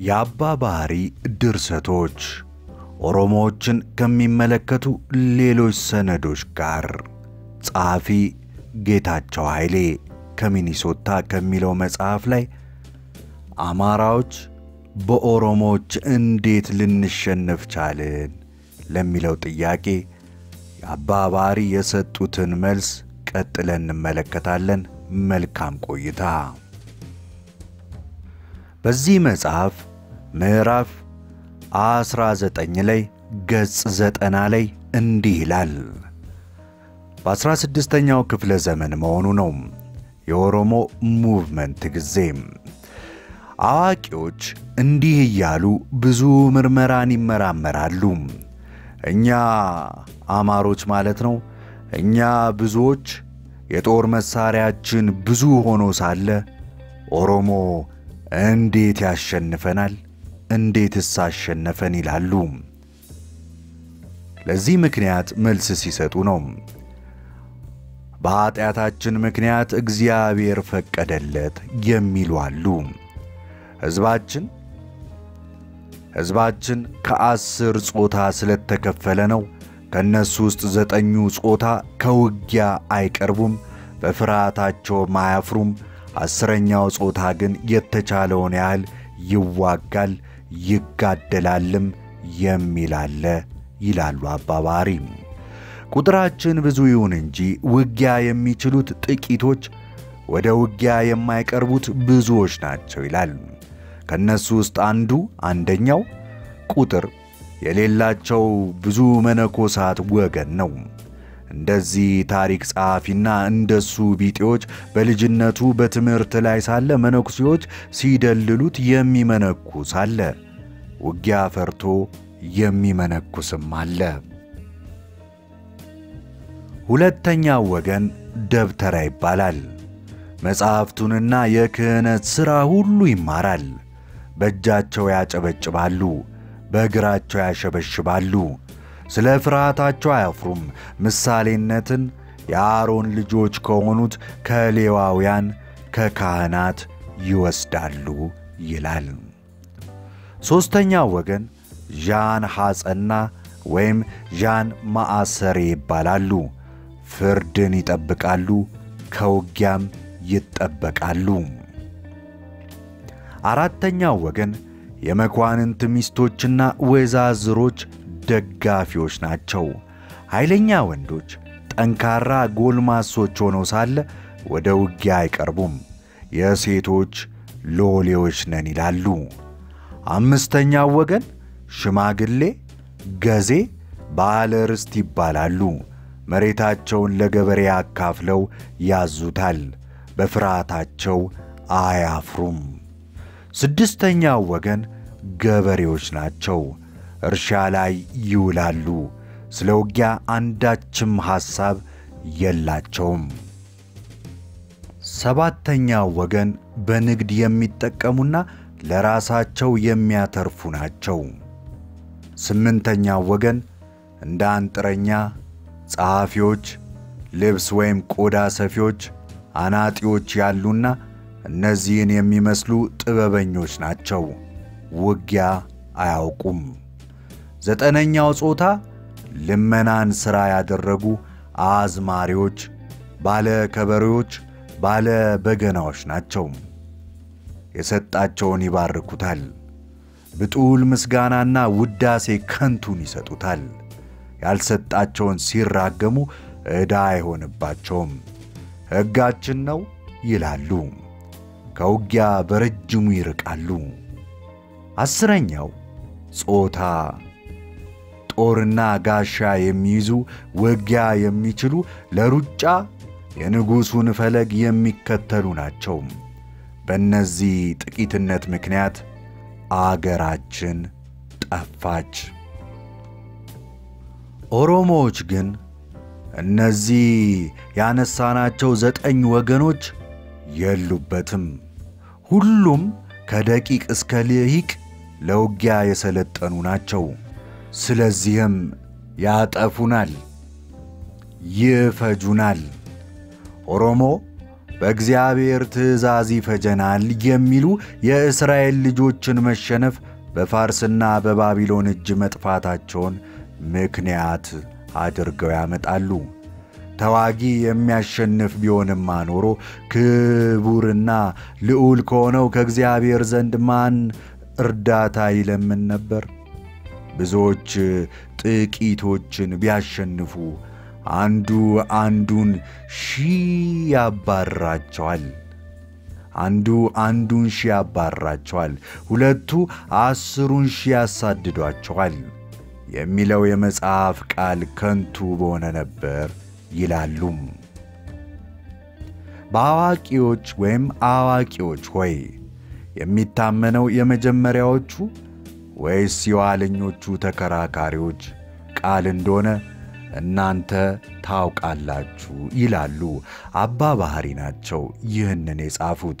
የአባ ባህሪ ድርሰቶች ኦሮሞዎችን ከሚመለከቱ ሌሎች ሰነዶች ጋር ጸሐፊ ጌታቸው ኃይሌ ከሚኒሶታ ከሚለው መጽሐፍ ላይ አማራዎች በኦሮሞዎች እንዴት ልንሸነፍ ቻልን ለሚለው ጥያቄ የአባ ባህሪ የሰጡትን መልስ ቀጥለን እንመለከታለን። መልካም ቆይታ። በዚህ መጽሐፍ ምዕራፍ 19 ላይ ገጽ 90 ላይ እንዲህ ይላል። በ16ኛው ክፍለ ዘመን መሆኑ ነው። የኦሮሞ ሙቭመንት ጊዜ አዋቂዎች እንዲህ እያሉ ብዙ ምርመራን ይመራመራሉ። እኛ አማሮች ማለት ነው። እኛ ብዙዎች የጦር መሳሪያችን ብዙ ሆኖ ሳለ ኦሮሞ እንዴት ያሸንፈናል? እንዴትስ አሸነፈን? ይላሉ። ለዚህ ምክንያት መልስ ሲሰጡ ነው በኀጢአታችን ምክንያት እግዚአብሔር ፈቀደለት የሚሉ አሉ። ሕዝባችን ሕዝባችን ከአስር ጾታ ስለተከፈለ ነው። ከእነሱ ውስጥ ዘጠኙ ጾታ ከውጊያ አይቀርቡም፣ በፍርሃታቸውም አያፍሩም። አስረኛው ጾታ ግን የተቻለውን ያህል ይዋጋል፣ ይጋደላልም የሚል አለ ይላሉ አባ ባህሪ። ቁጥራችን ብዙ ይሁን እንጂ ውጊያ የሚችሉት ጥቂቶች፣ ወደ ውጊያ የማይቀርቡት ብዙዎች ናቸው ይላል። ከእነሱ ውስጥ አንዱ አንደኛው ቁጥር የሌላቸው ብዙ መነኮሳት ወገን ነው። እንደዚህ ታሪክ ጸሐፊና እንደሱ ቢጤዎች በልጅነቱ በትምህርት ላይ ሳለ መነኩሴዎች ሲደልሉት የሚመነኩስ አለ፣ ውጊያ ፈርቶ የሚመነኩስም አለ። ሁለተኛው ወገን ደብተራ ይባላል። መጻሕፍቱንና የክህነት ሥራ ሁሉ ይማራል። በእጃቸው ያጨበጭባሉ፣ በእግራቸው ያሸበሽባሉ። ስለ ፍርሃታቸው አያፍሩም። ምሳሌነትን የአሮን ልጆች ከሆኑት ከሌዋውያን ከካህናት ይወስዳሉ ይላል። ሦስተኛው ወገን ዣን ሐጸና ወይም ዣን ማዕሰሬ ይባላሉ። ፍርድን ይጠብቃሉ፣ ከውጊያም ይጠበቃሉ። አራተኛው ወገን የመኳንንት ሚስቶችና ወይዛዝሮች ደጋፊዎች ናቸው። ኃይለኛ ወንዶች፣ ጠንካራ ጎልማሶች ሆነው ሳለ ወደ ውጊያ አይቀርቡም። የሴቶች ሎሌዎች ነን ይላሉ። አምስተኛው ወገን ሽማግሌ፣ ገዜ፣ ባለ ርስት ይባላሉ። መሬታቸውን ለገበሬ አካፍለው ያዙታል። በፍርሃታቸው አያፍሩም። ስድስተኛው ወገን ገበሬዎች ናቸው። እርሻ ላይ ይውላሉ። ስለ ውጊያ አንዳችም ሐሳብ የላቸውም። ሰባተኛው ወገን በንግድ የሚጠቀሙና ለራሳቸው የሚያተርፉ ናቸው። ስምንተኛው ወገን እንደ አንጥረኛ፣ ጸሐፊዎች፣ ልብስ ወይም ቆዳ ሰፊዎች፣ አናጢዎች ያሉና እነዚህን የሚመስሉ ጥበበኞች ናቸው። ውጊያ አያውቁም። ዘጠነኛው ጾታ ልመናን ሥራ ያደረጉ አዝማሪዎች፣ ባለ ከበሬዎች፣ ባለ በገናዎች ናቸው። የሰጣቸውን ይባርኩታል። ብጡል ምስጋናና ውዳሴ ከንቱን ይሰጡታል። ያልሰጣቸውን ሲራገሙ ዕዳ አይሆንባቸውም። ሕጋችን ነው ይላሉ። ከውጊያ በረጅሙ ይርቃሉ። አስረኛው ጾታ ጦርና ጋሻ የሚይዙ ውጊያ የሚችሉ ለሩጫ የንጉሡን ፈለግ የሚከተሉ ናቸው። በእነዚህ ጥቂትነት ምክንያት አገራችን ጠፋች። ኦሮሞዎች ግን እነዚህ ያነሳናቸው ዘጠኝ ወገኖች የሉበትም። ሁሉም ከደቂቅ እስከ ልሂቅ ለውጊያ የሰለጠኑ ናቸው። ስለዚህም ያጠፉናል፣ ይፈጁናል። ኦሮሞ በእግዚአብሔር ትእዛዝ ይፈጀናል የሚሉ የእስራኤል ልጆችን መሸነፍ በፋርስና በባቢሎን እጅ መጥፋታቸውን ምክንያት አድርገው ያመጣሉ። ተዋጊ የሚያሸንፍ ቢሆንማ ኖሮ ክቡርና ልዑል ከሆነው ከእግዚአብሔር ዘንድ ማን እርዳታ ይለምን ነበር? ብዙዎች ጥቂቶችን ቢያሸንፉ አንዱ አንዱን ሺህ ያባራቸዋል። አንዱ አንዱን ሺህ ያባራቸዋል፣ ሁለቱ አስሩን ሺህ ያሳድዷቸዋል የሚለው የመጽሐፍ ቃል ከንቱ በሆነ ነበር ይላሉም። በአዋቂዎች ወይም አዋቂዎች ሆይ የሚታመነው የመጀመሪያዎቹ ወይስ የኋለኞቹ ተከራካሪዎች ቃል እንደሆነ እናንተ ታውቃላችሁ ይላሉ። አባ ባሕሪ ናቸው ይህንን የጻፉት።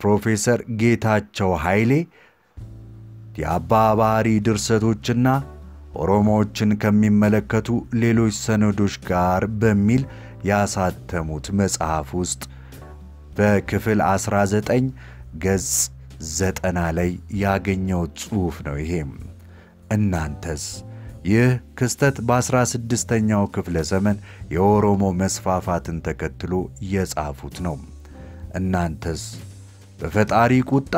ፕሮፌሰር ጌታቸው ኃይሌ የአባ ባሕሪ ድርሰቶችና ኦሮሞዎችን ከሚመለከቱ ሌሎች ሰነዶች ጋር በሚል ያሳተሙት መጽሐፍ ውስጥ በክፍል 19 ገጽ ዘጠና ላይ ያገኘው ጽሑፍ ነው። ይሄም እናንተስ ይህ ክስተት በ16ኛው ክፍለ ዘመን የኦሮሞ መስፋፋትን ተከትሎ የጻፉት ነው። እናንተስ በፈጣሪ ቁጣ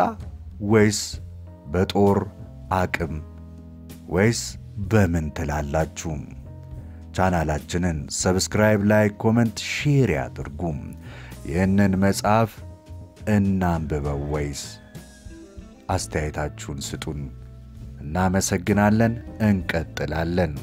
ወይስ በጦር አቅም ወይስ በምን ትላላችሁ? ቻናላችንን subscribe፣ like፣ comment፣ share ያድርጉም። ይህንን መጽሐፍ እናንብበው ወይስ አስተያየታችሁን ስጡን። እናመሰግናለን። እንቀጥላለን።